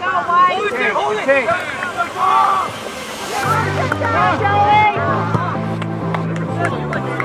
恭喜恭喜恭喜好好